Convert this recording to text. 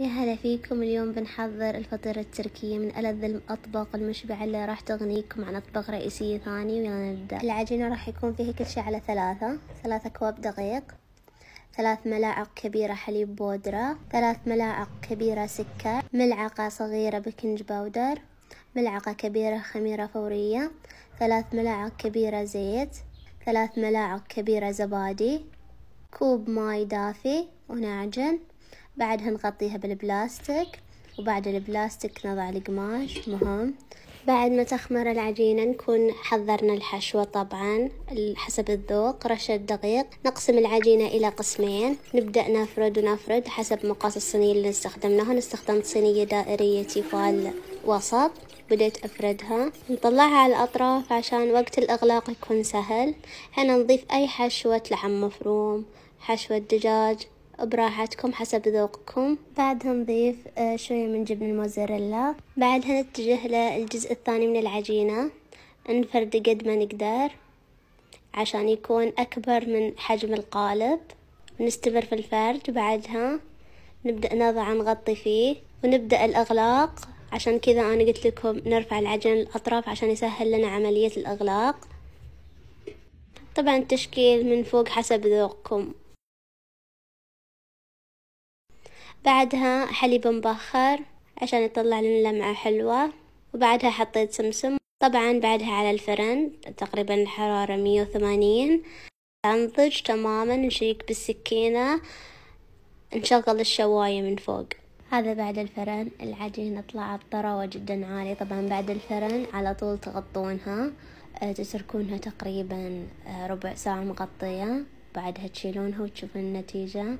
يا هلا فيكم. اليوم بنحضر الفطيرة التركية من ألذ الأطباق المشبعة اللي راح تغنيكم عن أطباق رئيسية ثاني ويلا نبدأ. العجينة راح يكون فيها كل شي على ثلاثة. ثلاثة كوب دقيق. ثلاث ملاعق كبيرة حليب بودرة. ثلاث ملاعق كبيرة سكر. ملعقة صغيرة baking powder. ملعقة كبيرة خميرة فورية. ثلاث ملاعق كبيرة زيت. ثلاث ملاعق كبيرة زبادي. كوب ماي دافي ونعجن بعدها نغطيها بالبلاستيك وبعد البلاستيك نضع القماش مهم. بعد ما تخمر العجينة نكون حضرنا الحشوة طبعا حسب الذوق رشة دقيق. نقسم العجينة إلى قسمين. نبدأ نفرد ونفرد حسب مقاس الصينية اللي استخدمناها استخدمت صينية دائرية تيفال وسط. بديت أفردها. نطلعها على الأطراف عشان وقت الإغلاق يكون سهل. هنا نضيف أي حشوة لحم مفروم حشوة دجاج براحتكم حسب ذوقكم. بعدها نضيف آه، شوية من جبن الموزاريلا بعدها نتجه للجزء الثاني من العجينة. نفرد قد ما نقدر عشان يكون أكبر من حجم القالب. نستمر في الفرد. بعدها نبدأ نضع نغطي فيه ونبدأ الإغلاق. عشان كذا أنا قلت لكم نرفع العجين الأطراف عشان يسهل لنا عملية الإغلاق. طبعا التشكيل من فوق حسب ذوقكم. بعدها حليب مبخر عشان يطلع لنا لمعة حلوة وبعدها حطيت سمسم. طبعا بعدها على الفرن تقريبا الحرارة مية وثمانين. أنضج تماما نشيك بالسكينة. نشغل الشواية من فوق. هذا بعد الفرن. العجينة طلعت طراوة جدا عالية. طبعا بعد الفرن على طول تغطونها. آه، تتركونها تقريبا آه، ربع ساعة مغطية. بعدها تشيلونها وتشوفون النتيجة.